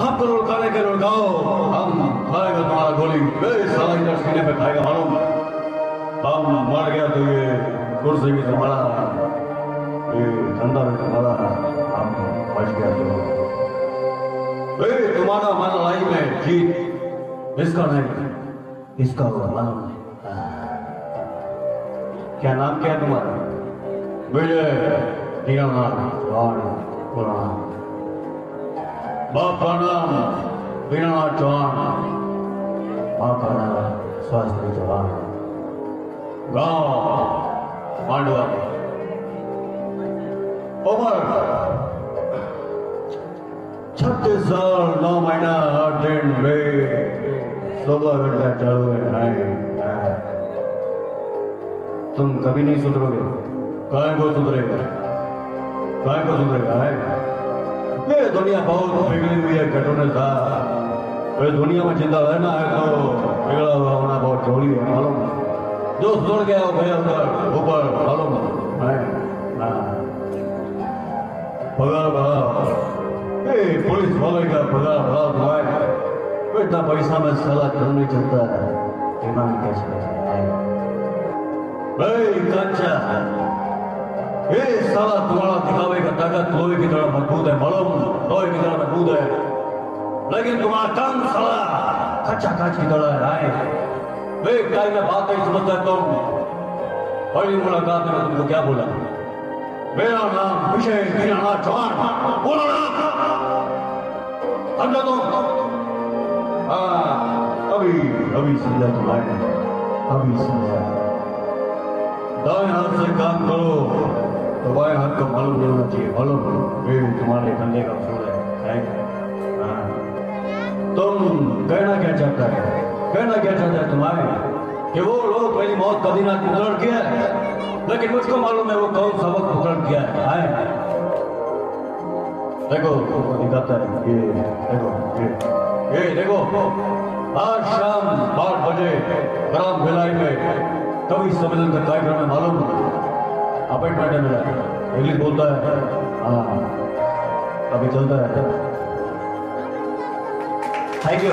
हमको लुढ़काने के लुढ़काओ। हम खाएगा तुम्हारा गोली साला इधर सीने पे खाएगा मालूम हम मर गया तो ये कुर्सी भी तुम्हारा ये धंधा भी तुम्हारा हम बच गया तो। बे तुम्हारा मन लड़ाई में जीत इसका नहीं इसका हुआ? मालूम नहीं। क्या नाम क्या तुम्हारा? विजय दीनानाथ चौहान पुराण बाप का नाम दीनानाथ चौहान माँ का नाम स्वास्थ्य चौहान गाँव, मांडवा। उम्र छत्तीस साल नौ महीना, आठ दिन वे सोलह घंटा चालू। है तुम कभी नहीं सुधरोगे। काय को सुधरेगा? काय को सुधरेगा? है ये दुनिया बहुत बिगड़ी हुई है कटोने था ये दुनिया में ज़िंदा रहना है तो बिगड़ा हुआ होना बहुत ज़रूरी है मालूम जो सुधर गया वो गया उधर ऊपर मालूम है हाँ। पगार बढ़ा ये पुलिस वाले का पगार बढ़ा हुआ है इतना पैसा में साला क्यों नहीं चलता है दिमाग कैसे भाई कांचा ये साला तुम्हारा दिखावे का ताकत लोहे की तरह मज़बूत है, मालूम लोहे की तरह मज़बूत है। लेकिन तुम्हारा काम साला कच्चा कांच की तरह है वे काय में बात नहीं तुम। पहली मुलाकात में तुमको क्या बोला? मेरा नाम चौहान। ना। तुम। हाँ अभी अभी तुम्हारे अभी दाएँ हाथ से काम करो। तो बाएँ हाथ का मालूम नहीं होना चाहिए। मालूम? ये तुम्हारे धंधे का उसूल है है? हाँ। तुम कहना क्या चाहता है? कहना क्या चाहता है तुम्हारे? कि वो लोग मेरी मौत कभी ना पकड़ किया है। लेकिन मुझको मालूम है वो कौन सबक पकड़ किया है। है? देखो दिखाता है? ये, देखो, ये ये, देखो। आज शाम आठ बजे ग्राम भिलाई में कवि सम्मेलन का कार्यक्रम है, मालूम? अपॉइंटमेंट है मेरा इंग्लिश बोलता है हाँ अभी चलता है थैंक यू